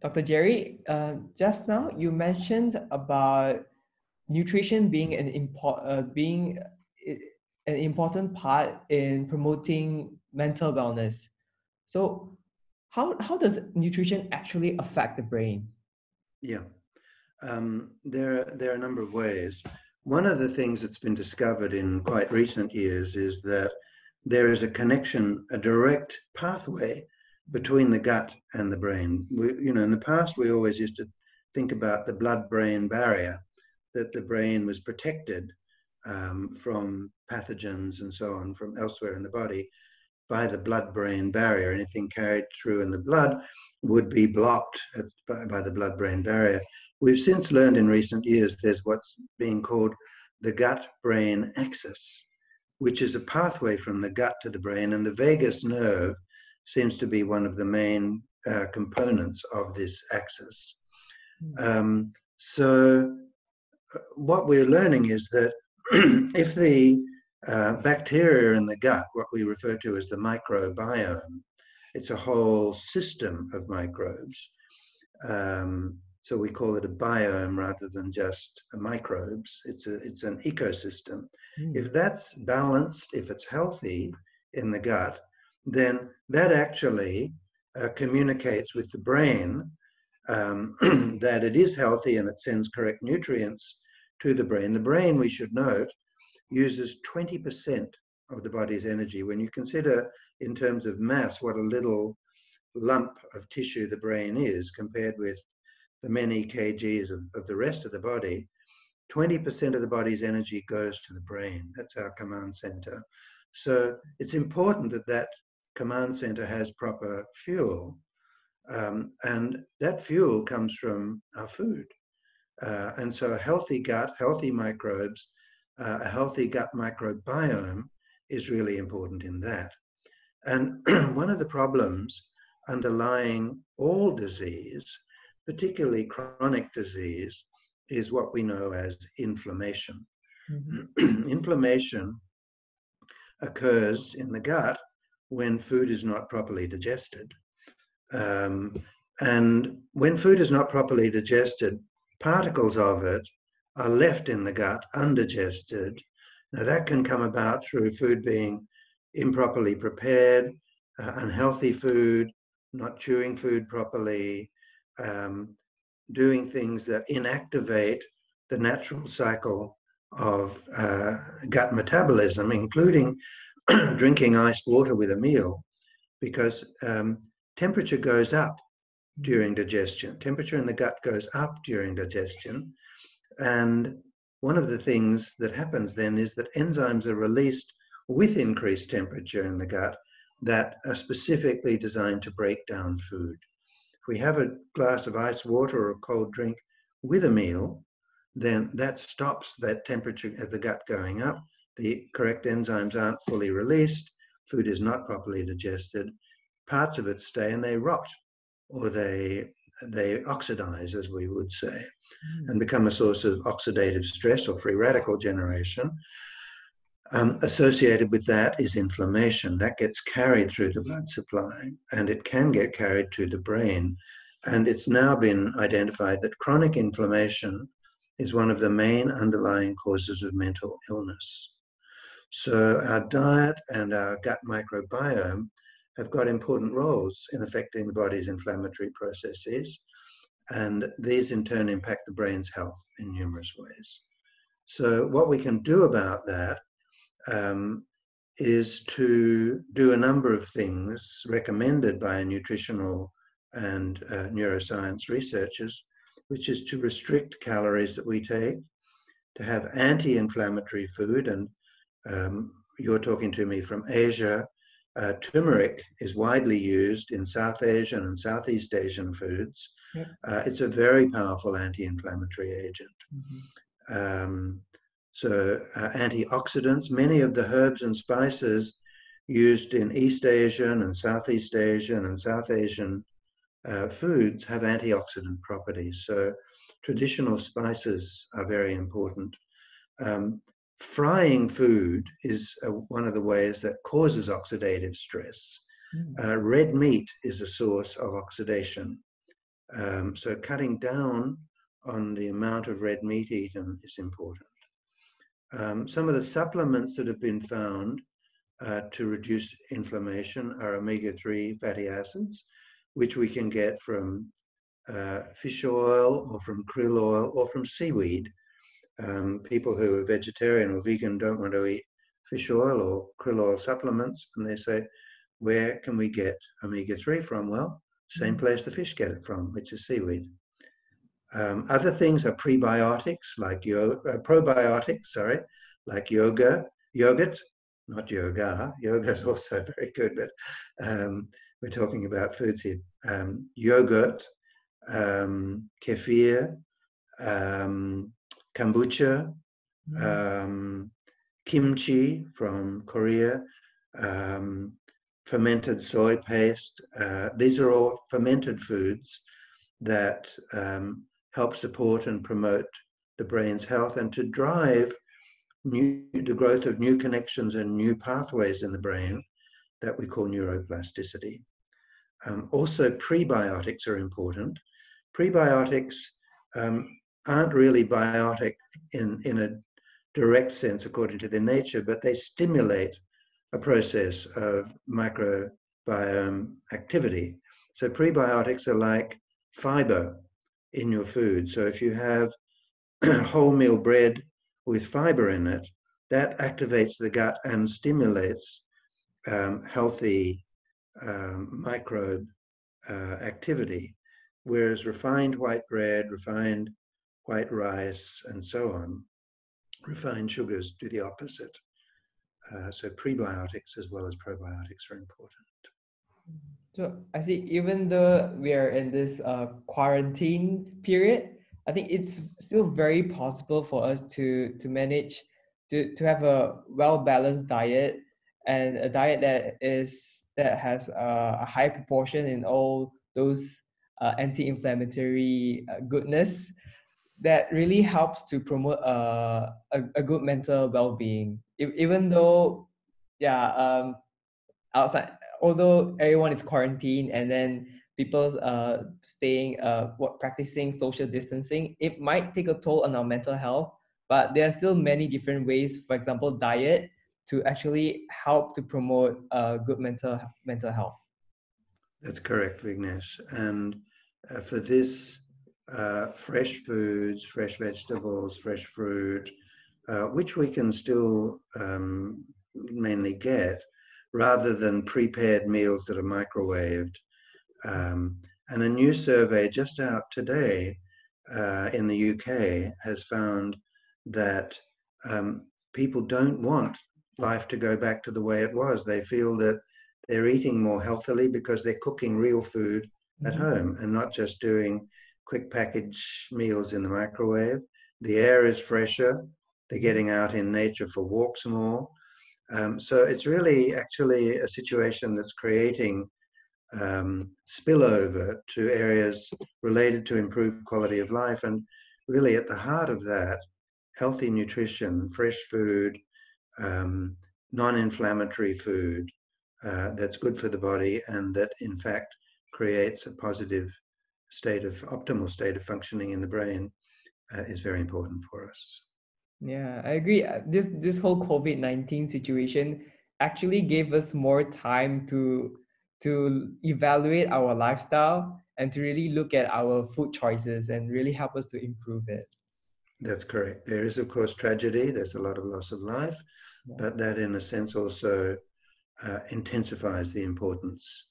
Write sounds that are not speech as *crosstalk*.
Dr. Gerry, uh, just now you mentioned about nutrition being an import, uh, being an important part in promoting mental wellness. So, how how does nutrition actually affect the brain? Yeah, um, there there are a number of ways. One of the things that's been discovered in quite recent years is that there is a connection, a direct pathway between the gut and the brain. We, you know, in the past, we always used to think about the blood-brain barrier, that the brain was protected um, from pathogens and so on from elsewhere in the body by the blood-brain barrier. Anything carried through in the blood would be blocked at, by, by the blood-brain barrier. We've since learned in recent years there's what's being called the gut-brain axis, which is a pathway from the gut to the brain, and the vagus nerve seems to be one of the main uh, components of this axis. Hmm. Um, so uh, what we're learning is that *clears throat* if the uh, bacteria in the gut, what we refer to as the microbiome, it's a whole system of microbes. Um, so we call it a biome rather than just microbes. It's a it's an ecosystem. Mm. If that's balanced, if it's healthy in the gut, then that actually uh, communicates with the brain um, *clears throat* that it is healthy and it sends correct nutrients to the brain. The brain, we should note, uses 20% of the body's energy. When you consider in terms of mass what a little lump of tissue the brain is compared with the many kgs of, of the rest of the body, 20% of the body's energy goes to the brain. That's our command center. So it's important that that command center has proper fuel. Um, and that fuel comes from our food. Uh, and so a healthy gut, healthy microbes, uh, a healthy gut microbiome is really important in that. And *clears throat* one of the problems underlying all disease, particularly chronic disease, is what we know as inflammation. Mm-hmm. *clears throat* inflammation occurs in the gut when food is not properly digested. Um, and when food is not properly digested, particles of it are left in the gut undigested. Now, that can come about through food being improperly prepared, uh, unhealthy food, not chewing food properly, um, doing things that inactivate the natural cycle of uh, gut metabolism, including *clears throat* drinking iced water with a meal because um, temperature goes up during digestion. Temperature in the gut goes up during digestion. And one of the things that happens then is that enzymes are released with increased temperature in the gut that are specifically designed to break down food. If we have a glass of ice water or a cold drink with a meal, then that stops that temperature of the gut going up the correct enzymes aren't fully released, food is not properly digested, parts of it stay and they rot or they they oxidize, as we would say, mm. and become a source of oxidative stress or free radical generation. Um, associated with that is inflammation. That gets carried through the blood supply and it can get carried to the brain. And it's now been identified that chronic inflammation is one of the main underlying causes of mental illness. So our diet and our gut microbiome have got important roles in affecting the body's inflammatory processes. And these in turn impact the brain's health in numerous ways. So what we can do about that um, is to do a number of things recommended by nutritional and uh, neuroscience researchers, which is to restrict calories that we take, to have anti-inflammatory food, and um, you're talking to me from Asia. Uh, turmeric is widely used in South Asian and Southeast Asian foods. Yeah. Uh, it's a very powerful anti-inflammatory agent. Mm-hmm. Um, so uh, antioxidants, many of the herbs and spices used in East Asian and Southeast Asian and South Asian uh, foods have antioxidant properties. So traditional spices are very important. Um, frying food is uh, one of the ways that causes oxidative stress. Mm. Uh, red meat is a source of oxidation. Um, so cutting down on the amount of red meat eaten is important. Um, some of the supplements that have been found uh, to reduce inflammation are omega-3 fatty acids, which we can get from uh, fish oil or from krill oil or from seaweed. Um, people who are vegetarian or vegan don't want to eat fish oil or krill oil supplements, and they say, where can we get omega-3 from? Well, same mm-hmm. place the fish get it from, which is seaweed. Um, other things are prebiotics, like yo- uh, probiotics, sorry, like yoga, yogurt, not yoga. Yoga is *laughs* also very good, but um, we're talking about foods here. Um, yogurt, um, kefir, um, kombucha, mm. kimchi from Korea, um, fermented soy paste. Uh, these are all fermented foods that um, help support and promote the brain's health and to drive new, the growth of new connections and new pathways in the brain that we call neuroplasticity. Um, also, prebiotics are important. Prebiotics um, aren't really biotic in, in a direct sense according to their nature, but they stimulate a process of microbiome activity. So prebiotics are like fiber in your food. So if you have *clears throat* wholemeal bread with fiber in it, that activates the gut and stimulates um, healthy um, microbe uh, activity. Whereas refined white bread, refined white rice, and so on, refined sugars do the opposite. Uh, so prebiotics as well as probiotics are important. So I see, even though we are in this uh, quarantine period, I think it's still very possible for us to to manage to to have a well balanced diet and a diet that is that has a, a high proportion in all those uh, anti-inflammatory uh, goodness that really helps to promote uh, a, a good mental well-being. If, even though yeah um, outside although everyone is quarantined and then people uh, staying uh, what practicing social distancing it might take a toll on our mental health but there are still many different ways for example diet to actually help to promote uh, good mental mental health. That's correct vignesh. And uh, for this uh, fresh foods fresh vegetables fresh fruit uh, which we can still um, mainly get rather than prepared meals that are microwaved um, and a new survey just out today uh, in the UK has found that um, people don't want life to go back to the way it was. They feel that they're eating more healthily because they're cooking real food mm-hmm. at home and not just doing quick package meals in the microwave. The air is fresher. They're getting out in nature for walks more. Um, so it's really actually a situation that's creating um, spillover to areas related to improved quality of life. And really, at the heart of that, healthy nutrition, fresh food, um, non inflammatory food uh, that's good for the body and that, in fact, creates a positive state of optimal state of functioning in the brain uh, is very important for us. Yeah, I agree. Uh, this this whole COVID nineteen situation actually gave us more time to to evaluate our lifestyle and to really look at our food choices and really help us to improve it. That's correct. There is, of course, tragedy. There's a lot of loss of life, yeah. but that, in a sense, also uh, intensifies the importance